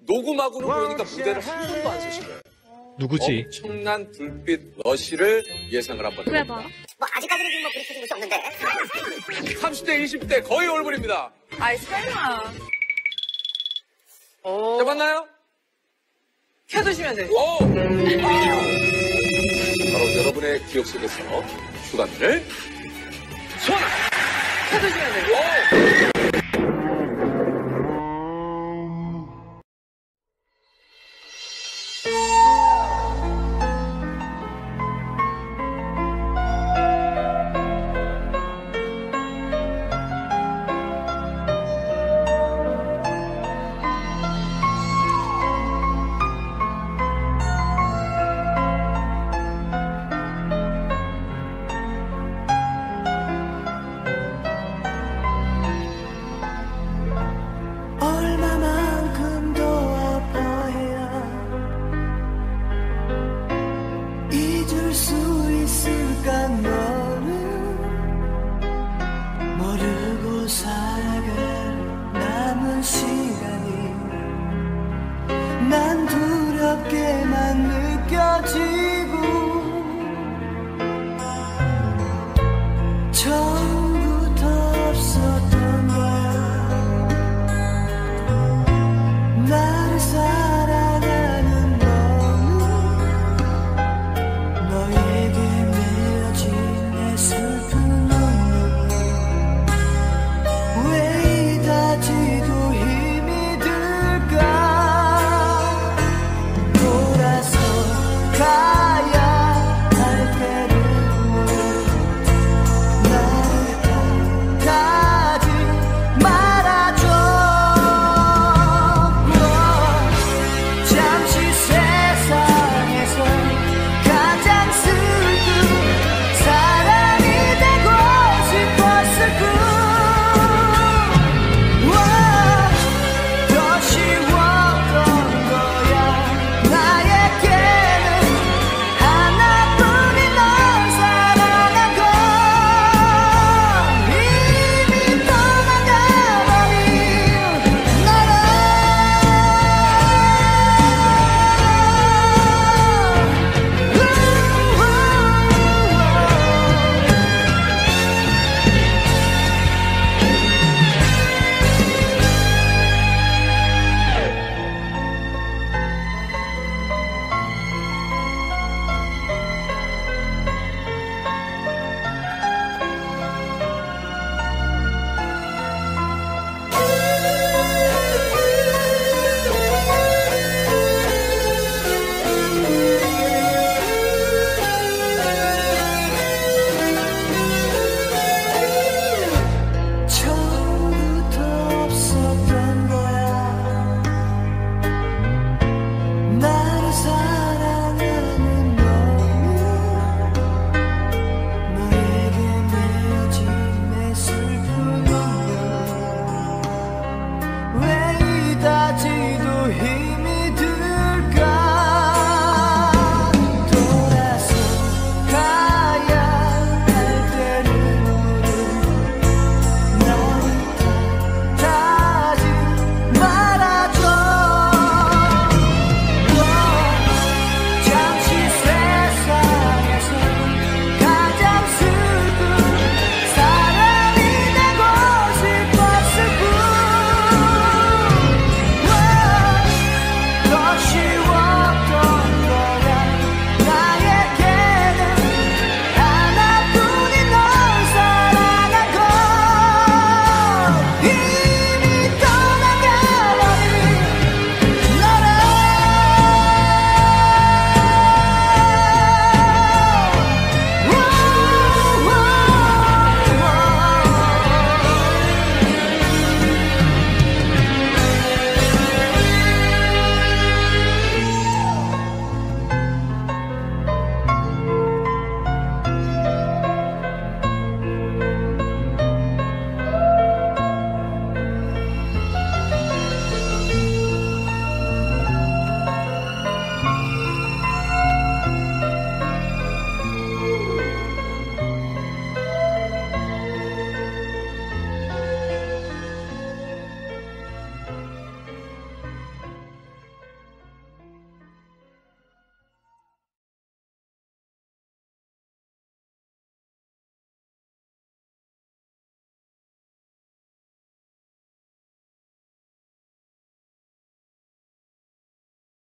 녹음하고는 그러니까 무대를 한 번도 안 쓰신 거예요. 누구지? 엄청난 불빛 러쉬를 예상을 한번 해봐. 뭐 아직까지는 지금 뭐 그렇게 된 것이 없는데 30대, 20대 거의 얼굴입니다. 아이 설마. 오. 자, 맞나요? 켜두시면 돼. 오! 바로 여러분의 기억 속에서 주간을 소환! 켜두시면 돼. 오!